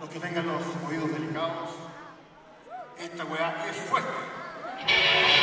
Los que tengan los oídos delicados, esta weá es fuerte.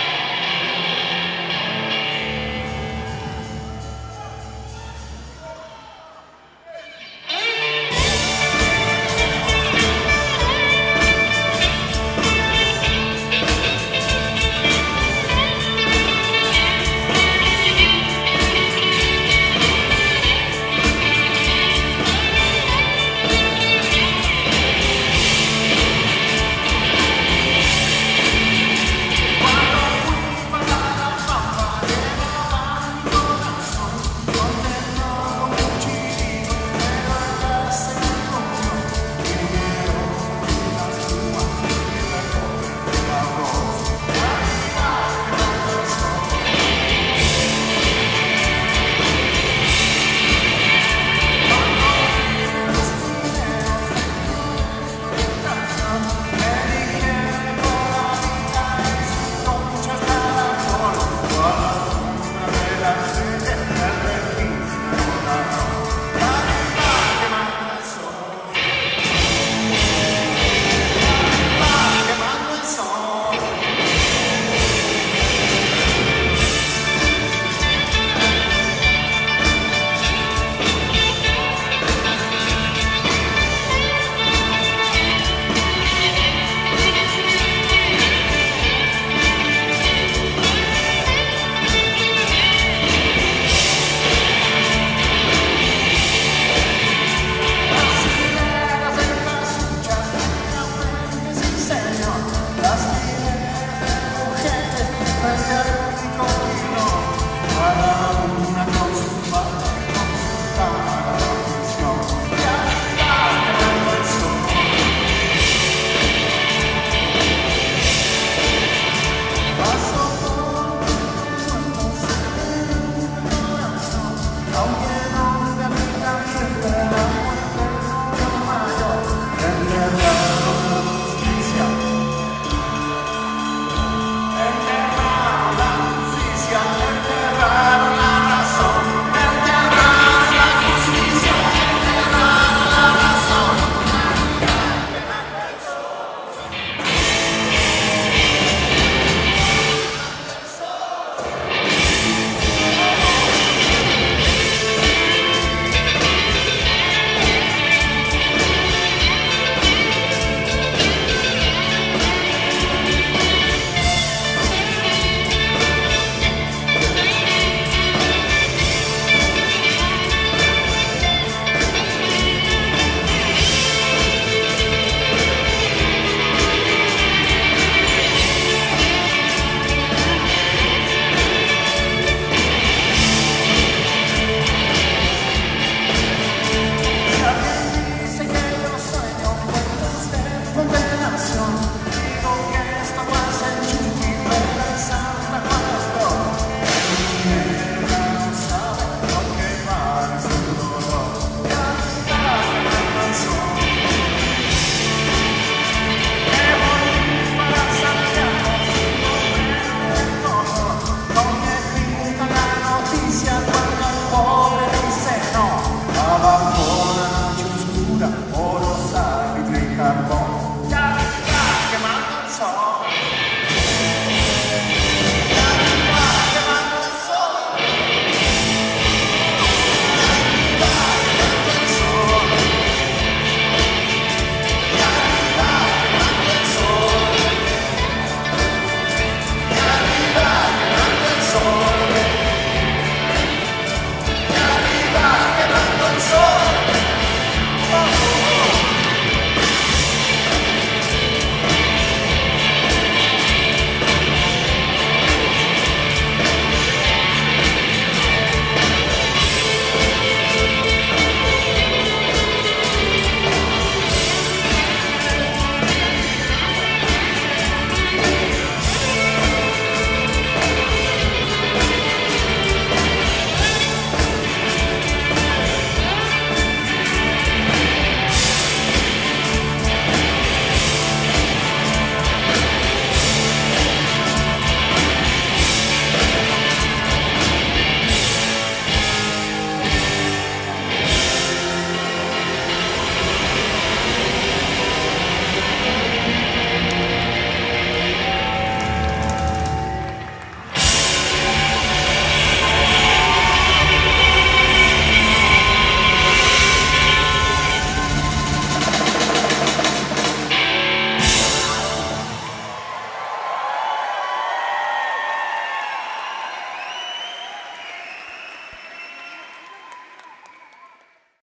Let's go.